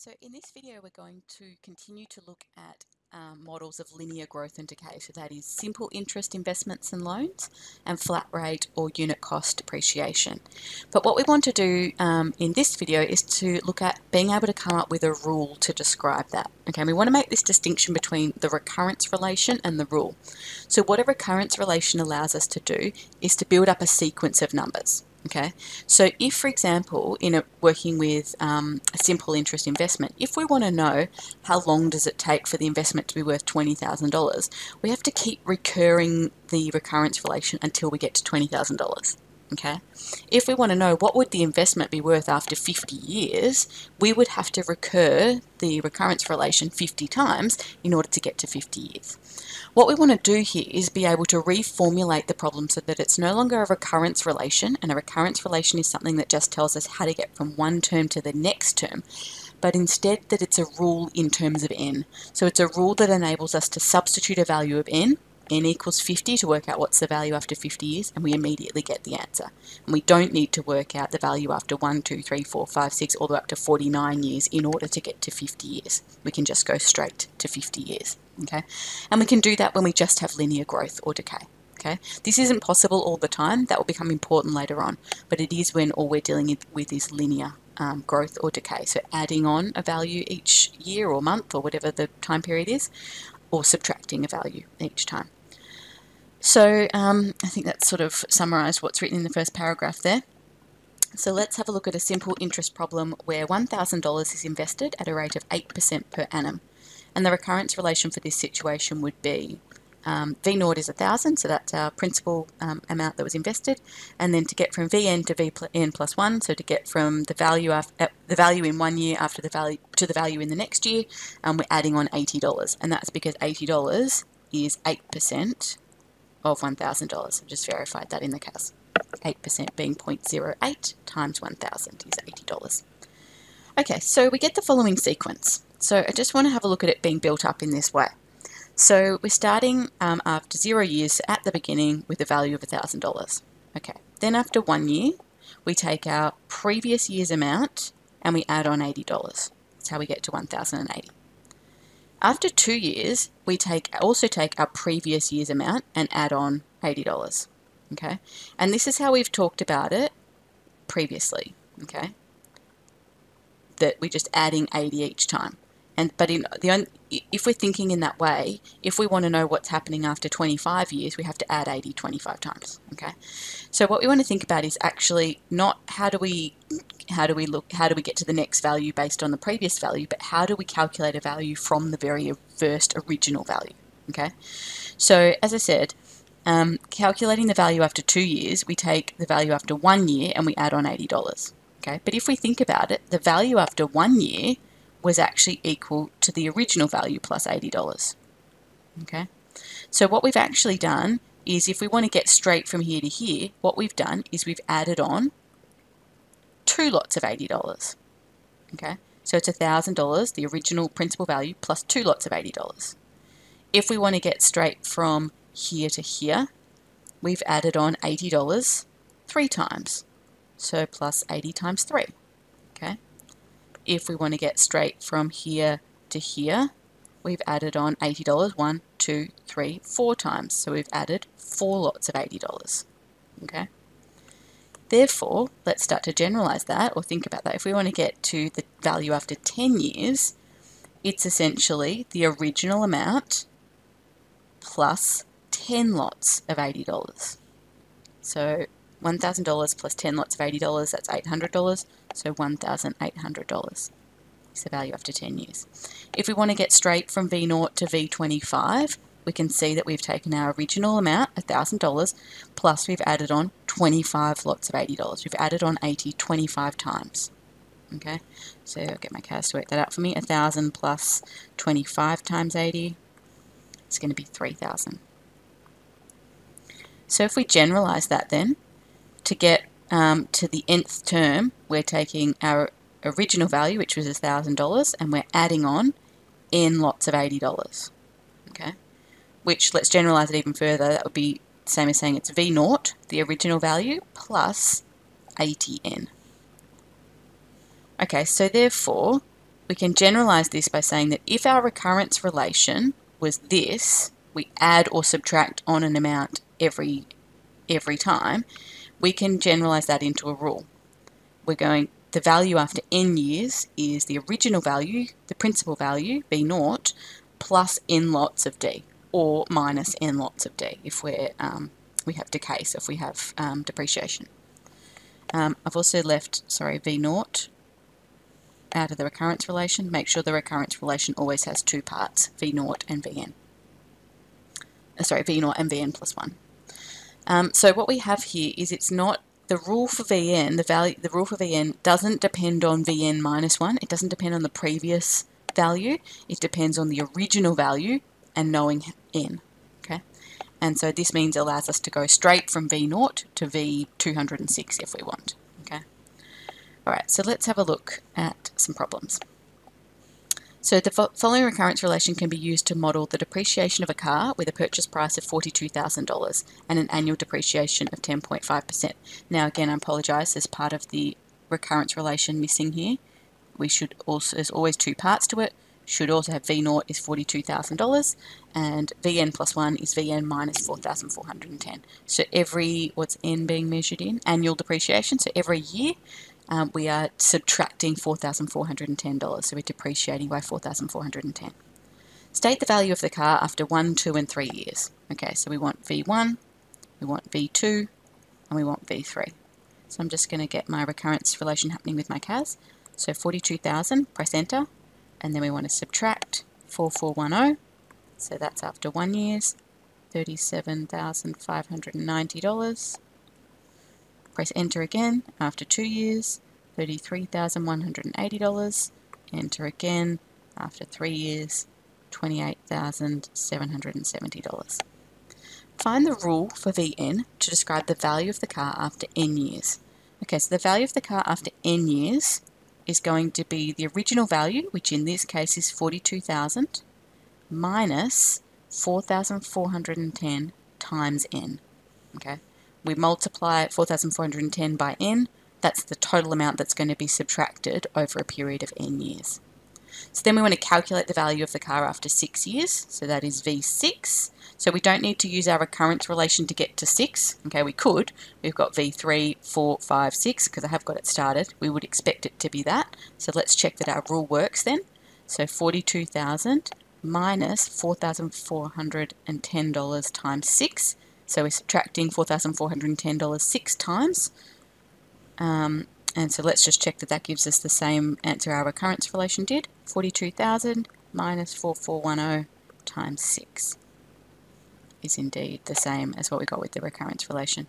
So in this video we're going to continue to look at um, models of linear growth and decay. So that is simple interest investments and loans and flat rate or unit cost depreciation. But what we want to do um, in this video is to look at being able to come up with a rule to describe that. Okay, we want to make this distinction between the recurrence relation and the rule. So what a recurrence relation allows us to do is to build up a sequence of numbers. Okay, so if, for example, in a, working with um, a simple interest investment, if we want to know how long does it take for the investment to be worth $20,000, we have to keep recurring the recurrence relation until we get to $20,000. Okay, if we want to know what would the investment be worth after 50 years, we would have to recur the recurrence relation 50 times in order to get to 50 years. What we want to do here is be able to reformulate the problem so that it's no longer a recurrence relation, and a recurrence relation is something that just tells us how to get from one term to the next term, but instead that it's a rule in terms of n. So it's a rule that enables us to substitute a value of n n equals 50 to work out what's the value after 50 years, and we immediately get the answer. And we don't need to work out the value after 1, 2, 3, 4, 5, 6, all the way up to 49 years in order to get to 50 years. We can just go straight to 50 years, okay? And we can do that when we just have linear growth or decay. Okay, this isn't possible all the time. That will become important later on, but it is when all we're dealing with is linear um, growth or decay. So adding on a value each year or month or whatever the time period is, or subtracting a value each time. So um, I think that's sort of summarised what's written in the first paragraph there. So let's have a look at a simple interest problem where $1,000 is invested at a rate of 8% per annum. And the recurrence relation for this situation would be um, V naught is 1,000, so that's our principal um, amount that was invested. And then to get from Vn to Vn plus 1, so to get from the value after, uh, the value in one year after the value to the value in the next year, um, we're adding on $80. And that's because $80 is 8% of $1,000. I've just verified that in the CAS. 8% being 0.08 times 1,000 is $80. Okay, so we get the following sequence. So I just want to have a look at it being built up in this way. So we're starting um, after zero years at the beginning with a value of $1,000. Okay, then after one year, we take our previous year's amount and we add on $80. That's how we get to 1,080. After two years, we take also take our previous year's amount and add on $80. Okay, and this is how we've talked about it previously. Okay, that we're just adding 80 each time. And but in the if we're thinking in that way, if we want to know what's happening after 25 years, we have to add 80 25 times. Okay, so what we want to think about is actually not how do we how do we look how do we get to the next value based on the previous value but how do we calculate a value from the very first original value okay so as I said um, calculating the value after two years we take the value after one year and we add on $80 okay but if we think about it the value after one year was actually equal to the original value plus $80 okay so what we've actually done is if we want to get straight from here to here what we've done is we've added on two lots of $80. Okay, so it's $1,000, the original principal value, plus two lots of $80. If we want to get straight from here to here, we've added on $80 three times. So plus 80 times 3. If we want to get straight from here to here, we've added on $80 one, two, three, four times. So we've added four lots of $80. Okay. Therefore, let's start to generalize that or think about that. If we want to get to the value after 10 years, it's essentially the original amount plus 10 lots of $80. So $1,000 plus 10 lots of $80, that's $800. So $1,800 is the value after 10 years. If we want to get straight from V0 to V25, we can see that we've taken our original amount, $1,000, plus we've added on 25 lots of $80. We've added on 80 25 times. Okay, so I'll get my CAS to work that out for me. 1,000 plus 25 times 80 is going to be 3,000. So if we generalize that then, to get um, to the nth term, we're taking our original value, which was $1,000, and we're adding on n lots of $80. Okay which let's generalize it even further, that would be the same as saying it's V naught, the original value, plus 80n. Okay, so therefore, we can generalize this by saying that if our recurrence relation was this, we add or subtract on an amount every every time, we can generalize that into a rule. We're going the value after n years is the original value, the principal value, v naught, plus n lots of d, or minus n lots of d if we're, um, we have decay, so if we have um, depreciation. Um, I've also left, sorry, v naught out of the recurrence relation. Make sure the recurrence relation always has two parts, v naught and vn. Uh, sorry, v naught and vn plus 1. Um, so what we have here is it's not the rule for Vn, the value, the rule for Vn doesn't depend on Vn minus 1. It doesn't depend on the previous value. It depends on the original value and knowing n. Okay, And so this means it allows us to go straight from V0 to V206 if we want. Okay. All right, so let's have a look at some problems. So the following recurrence relation can be used to model the depreciation of a car with a purchase price of $42,000 and an annual depreciation of 10.5%. Now again, I apologise, there's part of the recurrence relation missing here. We should also, there's always two parts to it. Should also have V0 is $42,000 and Vn plus 1 is Vn minus 4,410. So every, what's N being measured in? Annual depreciation. So every year um, we are subtracting $4,410, so we're depreciating by 4,410. State the value of the car after 1, 2 and 3 years. Okay, so we want V1, we want V2, and we want V3. So I'm just going to get my recurrence relation happening with my CAS. So 42,000, press enter, and then we want to subtract 4410, so that's after 1 years, $37,590. Press enter again after two years, $33,180. Enter again after three years, $28,770. Find the rule for Vn to describe the value of the car after n years. Okay, so the value of the car after n years is going to be the original value, which in this case is 42,000, minus 4,410 times n. Okay, we multiply 4,410 by n, that's the total amount that's going to be subtracted over a period of n years. So then we want to calculate the value of the car after six years, so that is V6. So we don't need to use our recurrence relation to get to 6. Okay, we could. We've got V3, 4, 5, 6, because I have got it started. We would expect it to be that. So let's check that our rule works then. So 42,000 minus $4,410 times 6 so we're subtracting $4,410 six times. Um, and so let's just check that that gives us the same answer our recurrence relation did. 42,000 minus 4410 times 6 is indeed the same as what we got with the recurrence relation.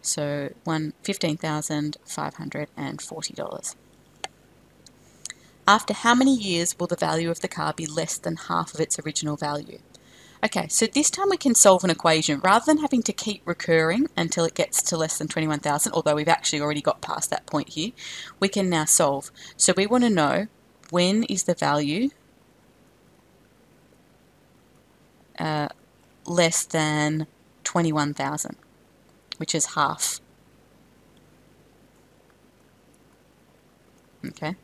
So one $15,540. After how many years will the value of the car be less than half of its original value? Okay, so this time we can solve an equation rather than having to keep recurring until it gets to less than 21,000, although we've actually already got past that point here, we can now solve. So we want to know when is the value uh, less than 21,000, which is half. Okay.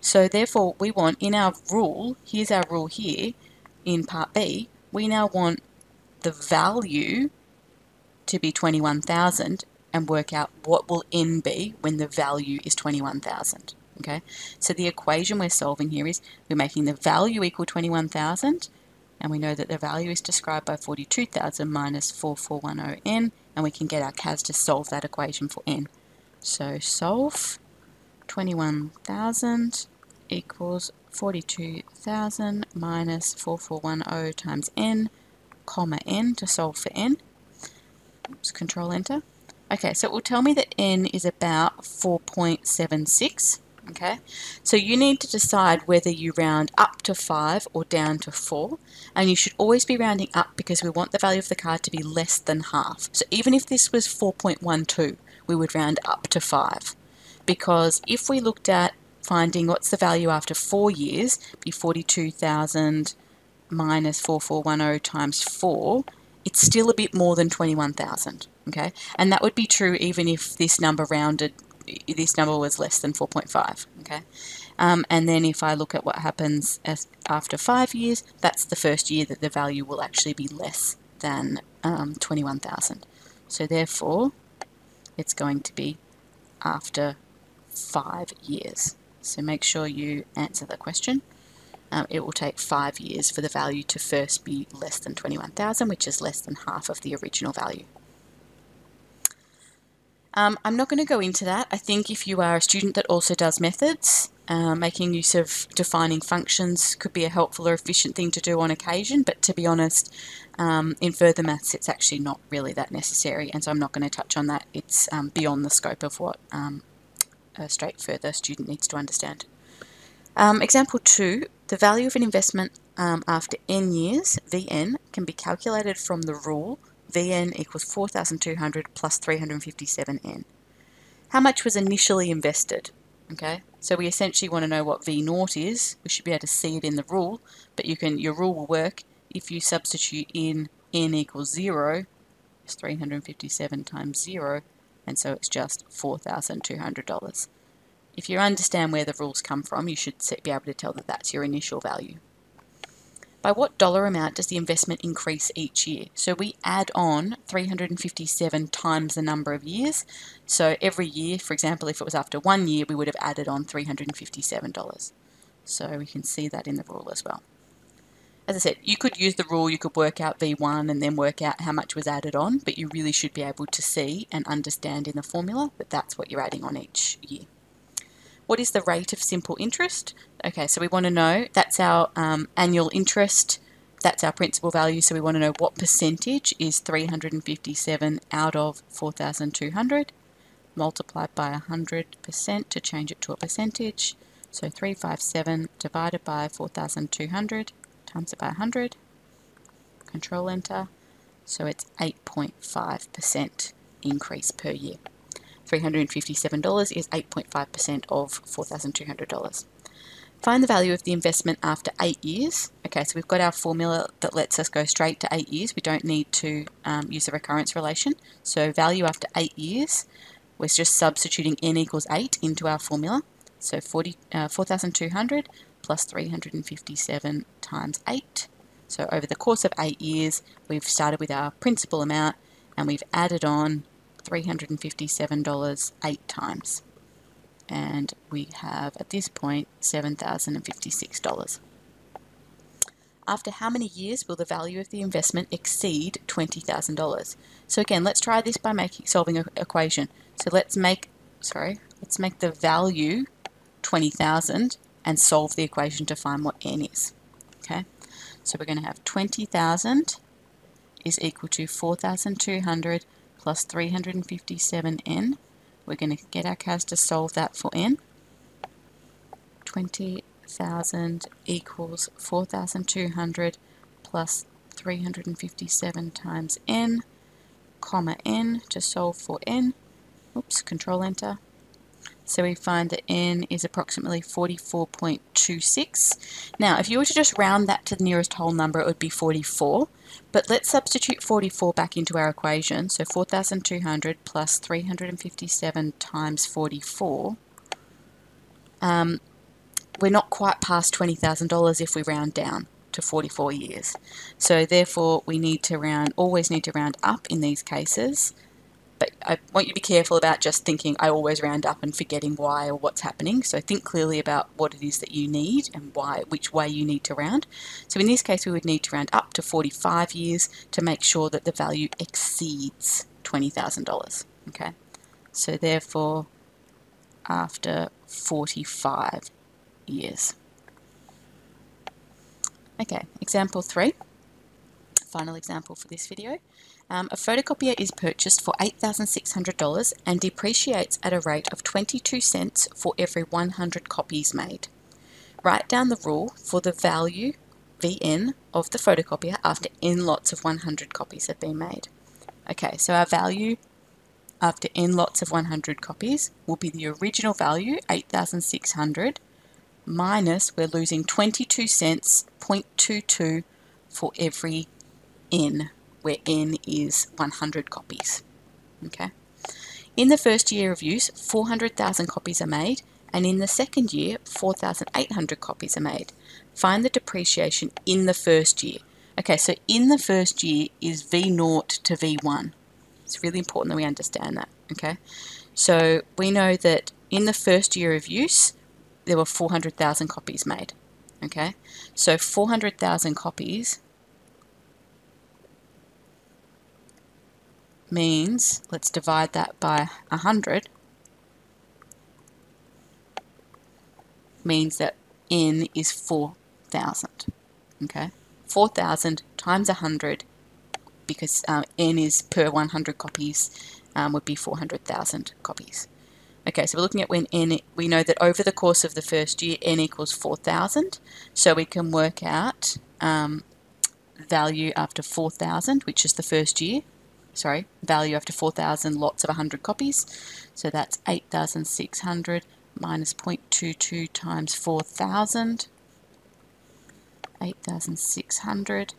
So therefore we want in our rule, here's our rule here, in part B, we now want the value to be 21,000 and work out what will n be when the value is 21,000. Okay, so the equation we're solving here is we're making the value equal 21,000 and we know that the value is described by 42,000 minus 4410n and we can get our CAS to solve that equation for n. So solve 21,000 equals 42,000 minus 4410 times n, comma n to solve for n. Oops, control enter. Okay, so it will tell me that n is about 4.76. Okay, so you need to decide whether you round up to 5 or down to 4. And you should always be rounding up because we want the value of the card to be less than half. So even if this was 4.12, we would round up to 5. Because if we looked at finding what's the value after four years, be 42,000 minus 4410 times 4, it's still a bit more than 21,000, okay? And that would be true even if this number rounded, this number was less than 4.5, okay? Um, and then if I look at what happens after five years, that's the first year that the value will actually be less than um, 21,000. So therefore, it's going to be after five years. So make sure you answer the question. Um, it will take five years for the value to first be less than 21,000, which is less than half of the original value. Um, I'm not going to go into that. I think if you are a student that also does methods, uh, making use of defining functions could be a helpful or efficient thing to do on occasion, but to be honest, um, in further maths it's actually not really that necessary, and so I'm not going to touch on that. It's um, beyond the scope of what a straight further student needs to understand. Um, example 2, the value of an investment um, after n years, Vn, can be calculated from the rule Vn equals 4,200 plus 357n. How much was initially invested? Okay, so we essentially want to know what V naught is. We should be able to see it in the rule, but you can your rule will work if you substitute in n equals 0, it's 357 times 0, and so it's just $4,200. If you understand where the rules come from, you should be able to tell that that's your initial value. By what dollar amount does the investment increase each year? So we add on 357 times the number of years. So every year, for example, if it was after one year, we would have added on $357. So we can see that in the rule as well. As I said, you could use the rule, you could work out V1 and then work out how much was added on, but you really should be able to see and understand in the formula that that's what you're adding on each year. What is the rate of simple interest? Okay, so we want to know that's our um, annual interest, that's our principal value, so we want to know what percentage is 357 out of 4,200 multiplied by 100% to change it to a percentage. So 357 divided by 4,200 times it by 100, control enter, so it's 8.5% increase per year. $357 is 8.5% of $4,200. Find the value of the investment after eight years. Okay, so we've got our formula that lets us go straight to eight years. We don't need to um, use the recurrence relation. So value after eight years, we're just substituting n equals 8 into our formula. So 40, uh, 4,200 plus 357 times 8. So over the course of eight years, we've started with our principal amount and we've added on $357 eight times. And we have, at this point, $7,056. After how many years will the value of the investment exceed $20,000? So again, let's try this by making solving an equation. So let's make, sorry, let's make the value 20,000 and solve the equation to find what n is. Okay, so we're going to have 20,000 is equal to 4,200 plus 357n. We're going to get our CAS to solve that for n. 20,000 equals 4,200 plus 357 times n, comma n to solve for n. Oops, control enter. So we find that n is approximately 44.26. Now, if you were to just round that to the nearest whole number, it would be 44. But let's substitute 44 back into our equation. So 4,200 plus 357 times 44. Um, we're not quite past $20,000 if we round down to 44 years. So therefore we need to round, always need to round up in these cases but I want you to be careful about just thinking I always round up and forgetting why or what's happening. So think clearly about what it is that you need and why, which way you need to round. So in this case, we would need to round up to 45 years to make sure that the value exceeds $20,000. Okay, so therefore, after 45 years. Okay, example three, final example for this video. Um, a photocopier is purchased for $8,600 and depreciates at a rate of 22 cents for every 100 copies made. Write down the rule for the value Vn of the photocopier after n lots of 100 copies have been made. Okay, so our value after n lots of 100 copies will be the original value, 8,600, minus we're losing 22 cents, 0.22 for every n where n is 100 copies. Okay. In the first year of use, 400,000 copies are made and in the second year, 4,800 copies are made. Find the depreciation in the first year. Okay, so in the first year is V0 to V1. It's really important that we understand that, okay? So we know that in the first year of use, there were 400,000 copies made, okay? So 400,000 copies means, let's divide that by 100, means that n is 4,000. Okay, 4,000 times 100, because um, n is per 100 copies, um, would be 400,000 copies. Okay, so we're looking at when n, we know that over the course of the first year, n equals 4,000. So we can work out um, value after 4,000, which is the first year. Sorry, value after 4,000 lots of 100 copies. So that's 8,600 minus 0.22 times 4,000, 8,600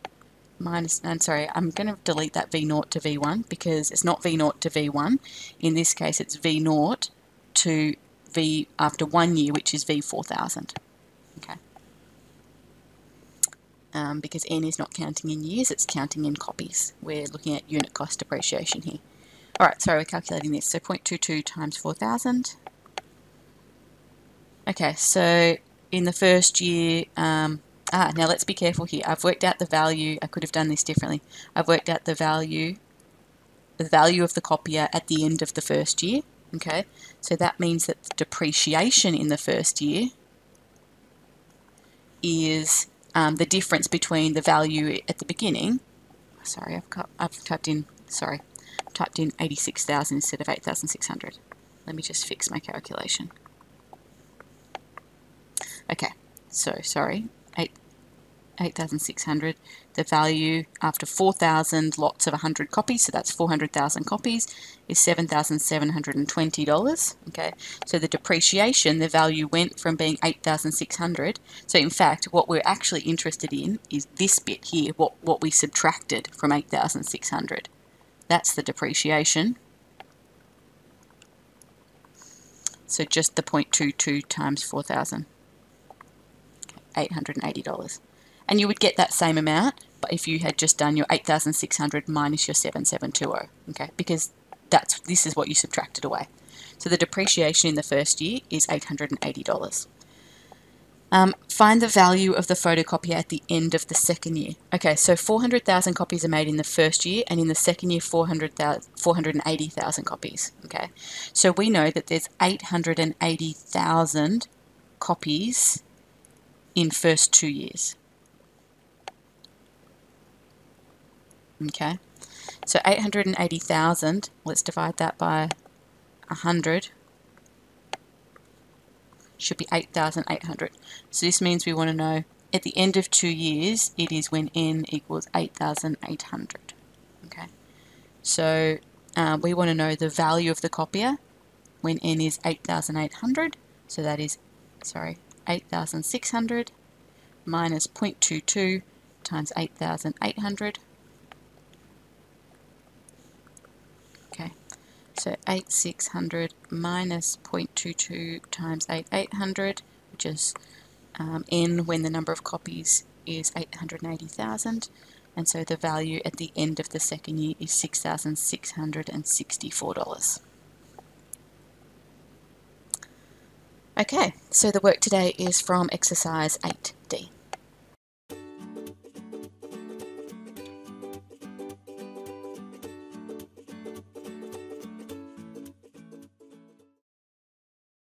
minus, and sorry, I'm going to delete that V0 to V1 because it's not V0 to V1. In this case, it's V0 to V after one year, which is V4000. Okay. Um, because N is not counting in years, it's counting in copies. We're looking at unit cost depreciation here. Alright, so we're calculating this. So 0.22 times 4,000 Okay, so in the first year, um, ah, now let's be careful here. I've worked out the value, I could have done this differently. I've worked out the value, the value of the copier at the end of the first year, okay? So that means that depreciation in the first year is um, the difference between the value at the beginning. Sorry, I've, got, I've typed in, sorry, typed in 86,000 instead of 8,600. Let me just fix my calculation. Okay, so sorry, 8, 8,600. The value after 4,000 lots of 100 copies, so that's 400,000 copies, is $7,720. Okay, so the depreciation, the value went from being 8,600. So in fact, what we're actually interested in is this bit here, what, what we subtracted from 8,600. That's the depreciation. So just the 0.22 times 4,000. $880. And you would get that same amount but if you had just done your 8,600 minus your 7720, okay? Because that's this is what you subtracted away. So the depreciation in the first year is $880. Um, find the value of the photocopier at the end of the second year. Okay, so 400,000 copies are made in the first year, and in the second year, 480,000 copies. Okay, so we know that there's 880,000 copies in first two years. Okay, so 880,000, let's divide that by 100, should be 8,800. So this means we want to know at the end of two years, it is when n equals 8,800. Okay, so uh, we want to know the value of the copier when n is 8,800. So that is, sorry, 8,600 minus 0.22 times 8,800. Okay, so 8,600 minus 0.22 times 8,800, which is um, n when the number of copies is 880,000. And so the value at the end of the second year is $6,664. Okay, so the work today is from exercise 8D.